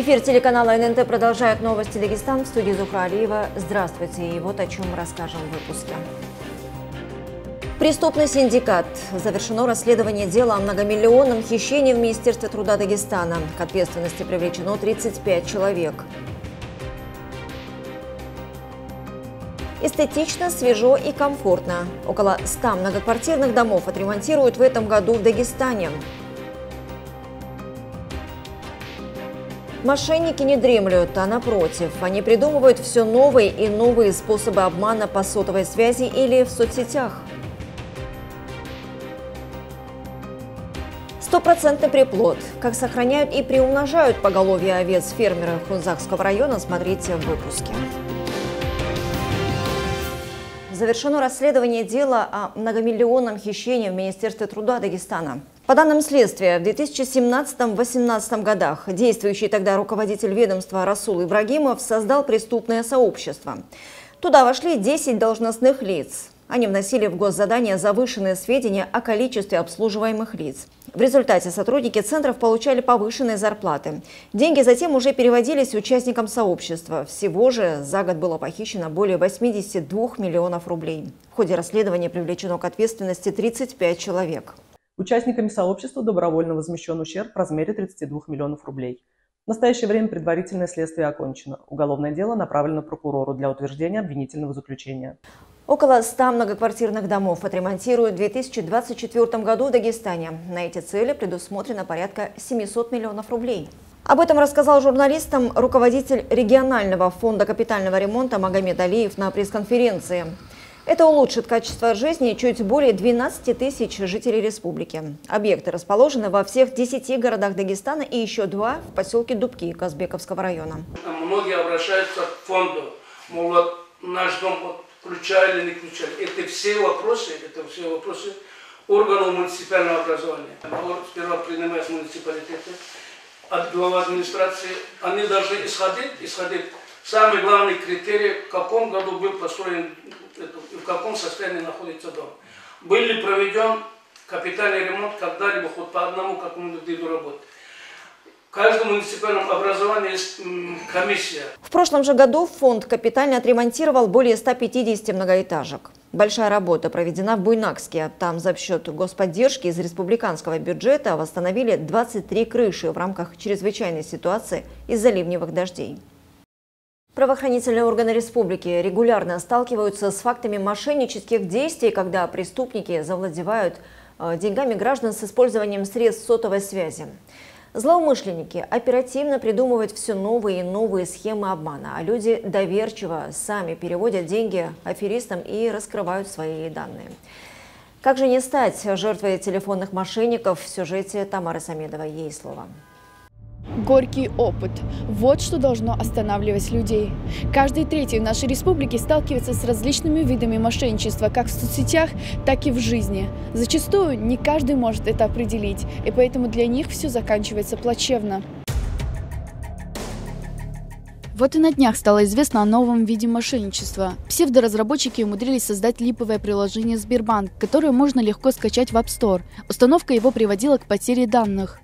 Эфир телеканала ННТ продолжает новости Дагестан. В студии Зухра Алиева. Здравствуйте. И вот о чем расскажем в выпуске. Преступный синдикат. Завершено расследование дела о многомиллионном хищении в Министерстве труда Дагестана. К ответственности привлечено 35 человек. Эстетично, свежо и комфортно. Около 100 многоквартирных домов отремонтируют в этом году в Дагестане. Мошенники не дремлют, а напротив, они придумывают все новые и новые способы обмана по сотовой связи или в соцсетях. Стопроцентный приплод. Как сохраняют и приумножают поголовье овец фермеры Хунзакского района, смотрите в выпуске. Завершено расследование дела о многомиллионном хищении в Министерстве труда Дагестана. По данным следствия, в 2017-2018 годах действующий тогда руководитель ведомства Расул Ибрагимов создал преступное сообщество. Туда вошли 10 должностных лиц. Они вносили в госзадание завышенные сведения о количестве обслуживаемых лиц. В результате сотрудники центров получали повышенные зарплаты. Деньги затем уже переводились участникам сообщества. Всего же за год было похищено более 82 миллионов рублей. В ходе расследования привлечено к ответственности 35 человек. Участниками сообщества добровольно возмещен ущерб в размере 32 миллионов рублей. В настоящее время предварительное следствие окончено. Уголовное дело направлено прокурору для утверждения обвинительного заключения. Около 100 многоквартирных домов отремонтируют в 2024 году в Дагестане. На эти цели предусмотрено порядка 700 миллионов рублей. Об этом рассказал журналистам руководитель регионального фонда капитального ремонта Магомед Алиев на пресс-конференции. Это улучшит качество жизни чуть более 12 тысяч жителей республики. Объекты расположены во всех 10 городах Дагестана и еще два в поселке Дубки Казбековского района. Многие обращаются к фонду, мол, вот наш дом включали не включали. Это все вопросы, это все вопросы органов муниципального образования. Сперва принимают муниципалитеты, от главы администрации. Они должны исходить, исходить самый главный критерий, в каком году был построен каком состоянии находится дом. Был проведен капитальный ремонт когда-либо хоть по одному какому-то виду работы каждом муниципальном образовании есть комиссия. В прошлом же году фонд капитально отремонтировал более 150 многоэтажек. Большая работа проведена в Буйнакске. Там за счет господдержки из республиканского бюджета восстановили 23 крыши в рамках чрезвычайной ситуации из-за ливневых дождей. Правоохранительные органы республики регулярно сталкиваются с фактами мошеннических действий, когда преступники завладевают э, деньгами граждан с использованием средств сотовой связи. Злоумышленники оперативно придумывают все новые и новые схемы обмана, а люди доверчиво сами переводят деньги аферистам и раскрывают свои данные. Как же не стать жертвой телефонных мошенников в сюжете Тамары Самедовой? Ей слово. Горький опыт. Вот что должно останавливать людей. Каждый третий в нашей республике сталкивается с различными видами мошенничества, как в соцсетях, так и в жизни. Зачастую не каждый может это определить, и поэтому для них все заканчивается плачевно. Вот и на днях стало известно о новом виде мошенничества. Псевдоразработчики умудрились создать липовое приложение Сбербанк, которое можно легко скачать в App Store. Установка его приводила к потере данных.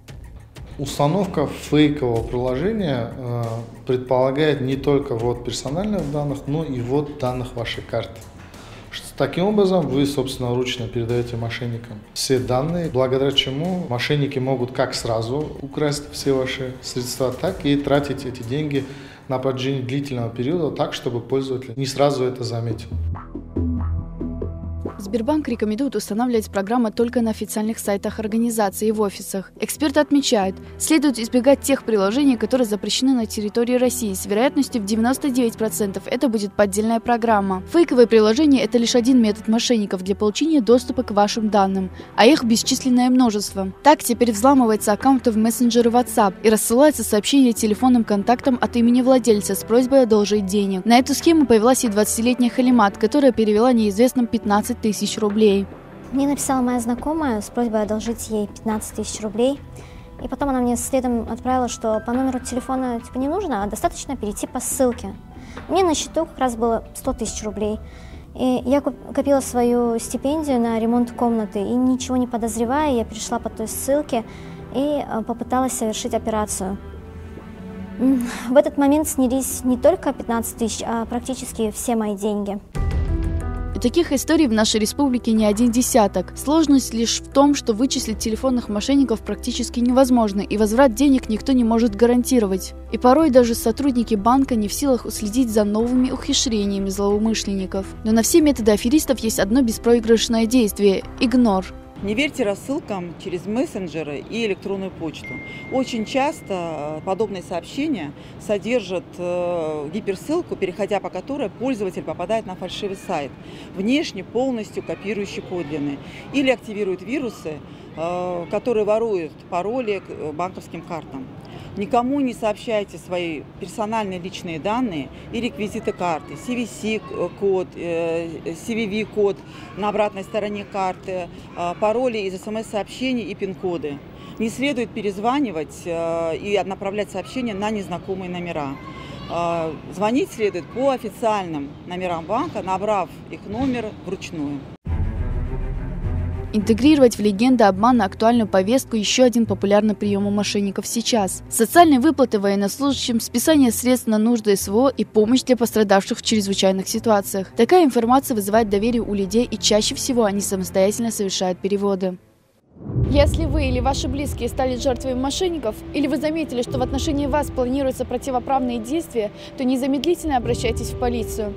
Установка фейкового приложения э, предполагает не только ввод персональных данных, но и ввод данных вашей карты. Таким образом, вы собственноручно передаете мошенникам все данные, благодаря чему мошенники могут как сразу украсть все ваши средства, так и тратить эти деньги на протяжении длительного периода так, чтобы пользователь не сразу это заметил. Сбербанк рекомендует устанавливать программы только на официальных сайтах организации и в офисах. Эксперты отмечают, следует избегать тех приложений, которые запрещены на территории России. С вероятностью в 99% это будет поддельная программа. Фейковые приложения – это лишь один метод мошенников для получения доступа к вашим данным, а их бесчисленное множество. Так теперь взламывается аккаунты в мессенджеры WhatsApp и рассылается сообщение телефонным контактам от имени владельца с просьбой одолжить денег. На эту схему повелась и 20-летняя Халимат, которая перевела неизвестным 15 тысяч тысяч рублей. Мне написала моя знакомая с просьбой одолжить ей 15 тысяч рублей. И потом она мне следом отправила, что по номеру телефона типа не нужно, а достаточно перейти по ссылке. Мне на счету как раз было 100 тысяч рублей. И я копила свою стипендию на ремонт комнаты, и ничего не подозревая, я перешла по той ссылке и э, попыталась совершить операцию. В этот момент снялись не только 15 тысяч, а практически все мои деньги. Таких историй в нашей республике не один десяток. Сложность лишь в том, что вычислить телефонных мошенников практически невозможно, и возврат денег никто не может гарантировать. И порой даже сотрудники банка не в силах уследить за новыми ухищрениями злоумышленников. Но на все методы аферистов есть одно беспроигрышное действие – игнор. Не верьте рассылкам через мессенджеры и электронную почту. Очень часто э, подобные сообщения содержат э, гиперссылку, переходя по которой пользователь попадает на фальшивый сайт, внешне полностью копирующий подлинный, или активирует вирусы, э, которые воруют пароли к банковским картам. Никому не сообщайте свои персональные личные данные и реквизиты карты, CVC-код, CVV-код на обратной стороне карты, э, пароли из смс-сообщений и пин-коды. Не следует перезванивать э, и направлять сообщения на незнакомые номера. Э, звонить следует по официальным номерам банка, набрав их номер вручную. Интегрировать в легенды обмана актуальную повестку – еще один популярный прием у мошенников сейчас. Социальные выплаты военнослужащим, списание средств на нужды СВО и помощь для пострадавших в чрезвычайных ситуациях. Такая информация вызывает доверие у людей и чаще всего они самостоятельно совершают переводы. Если вы или ваши близкие стали жертвой мошенников, или вы заметили, что в отношении вас планируются противоправные действия, то незамедлительно обращайтесь в полицию.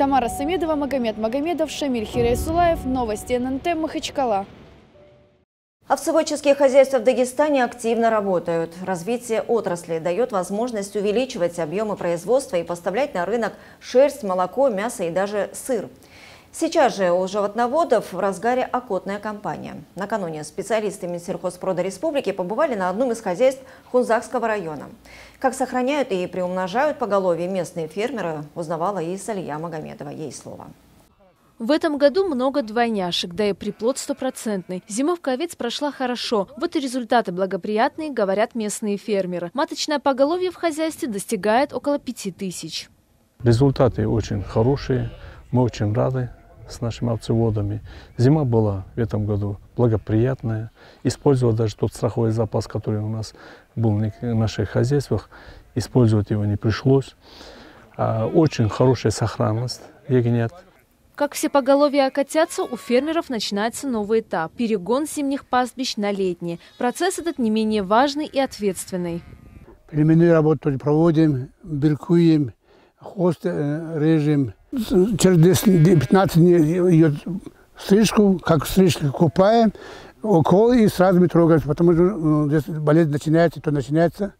Тамара Самедова, Магомед Магомедов, Шамиль Хирайсулаев. Новости ННТ Махачкала. Овцеводческие хозяйства в Дагестане активно работают. Развитие отрасли дает возможность увеличивать объемы производства и поставлять на рынок шерсть, молоко, мясо и даже сыр. Сейчас же у животноводов в разгаре окотная кампания. Накануне специалисты Минсельхозпрода Республики побывали на одном из хозяйств Хунзакского района. Как сохраняют и приумножают поголовье местные фермеры, узнавала и Салия Магомедова. Ей слово. В этом году много двойняшек, да и приплод стопроцентный. Зимовка овец прошла хорошо. Вот и результаты благоприятные, говорят местные фермеры. Маточное поголовье в хозяйстве достигает около пяти тысяч. Результаты очень хорошие. Мы очень рады с нашими овцеводами. Зима была в этом году благоприятная. Использовать даже тот страховой запас, который у нас был в наших хозяйствах, использовать его не пришлось. А, очень хорошая сохранность ягнят. Как все поголовья окатятся, у фермеров начинается новый этап – перегон зимних пастбищ на летние. Процесс этот не менее важный и ответственный. Племенную работу проводим, биркуем, хвост э, режем. Через 15 дней идет стрижку, как стрижку купаем, укол и сразу мы трогаемся, потому что ну, здесь болезнь начинается, то начинается.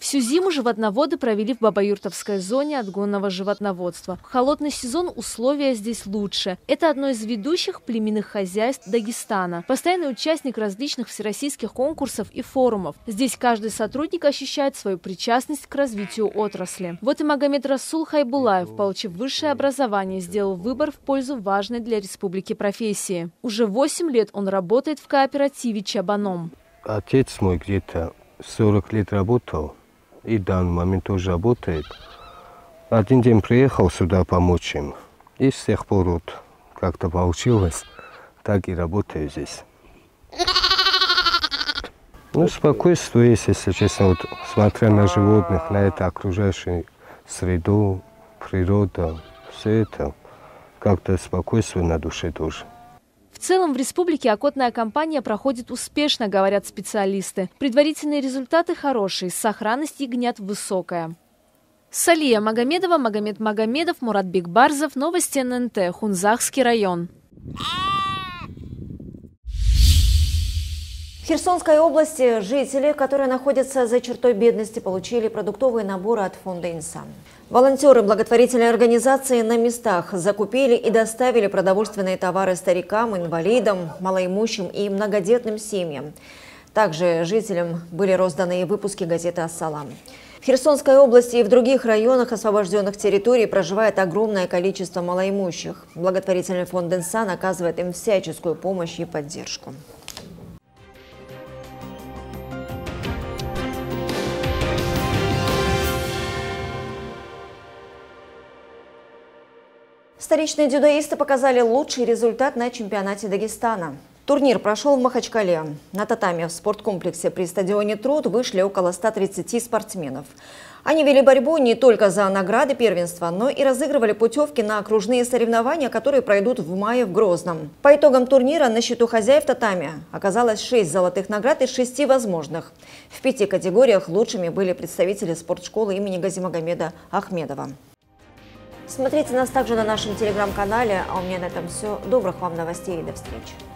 Всю зиму животноводы провели в Бабаюртовской зоне отгонного животноводства. В холодный сезон условия здесь лучше. Это одно из ведущих племенных хозяйств Дагестана. Постоянный участник различных всероссийских конкурсов и форумов. Здесь каждый сотрудник ощущает свою причастность к развитию отрасли. Вот и Магомед Расул Хайбулаев, получив высшее образование, сделал выбор в пользу важной для республики профессии. Уже 8 лет он работает в кооперативе «Чабаном». Отец мой где-то 40 лет работал и в данный момент тоже работает. Один день приехал сюда помочь им. И с тех пор вот как-то получилось, так и работаю здесь. Ну, спокойствие есть, если честно, вот смотря на животных, на это окружающую среду, природа, все это, как-то спокойствие на душе тоже. В целом в республике окотная кампания проходит успешно, говорят специалисты. Предварительные результаты хорошие, сохранность ягнят высокая. Салия Магомедова, Магомед Магомедов, Мурат Бекбарзов, Новости ННТ, Хунзахский район. Херсонской области жители, которые находятся за чертой бедности, получили продуктовые наборы от фонда «Инсан». Волонтеры благотворительной организации на местах закупили и доставили продовольственные товары старикам, инвалидам, малоимущим и многодетным семьям. Также жителям были розданы выпуски газеты «Ассалам». В Херсонской области и в других районах освобожденных территорий проживает огромное количество малоимущих. Благотворительный фонд «Инсан» оказывает им всяческую помощь и поддержку. Столичные дзюдоисты показали лучший результат на чемпионате Дагестана. Турнир прошел в Махачкале. На татаме в спорткомплексе при стадионе «Труд» вышли около 130 спортсменов. Они вели борьбу не только за награды первенства, но и разыгрывали путевки на окружные соревнования, которые пройдут в мае в Грозном. По итогам турнира на счету хозяев татами оказалось 6 золотых наград из 6 возможных. В пяти категориях лучшими были представители спортшколы имени Газимагомеда Ахмедова. Смотрите нас также на нашем телеграм-канале. А у меня на этом все. Добрых вам новостей и до встречи.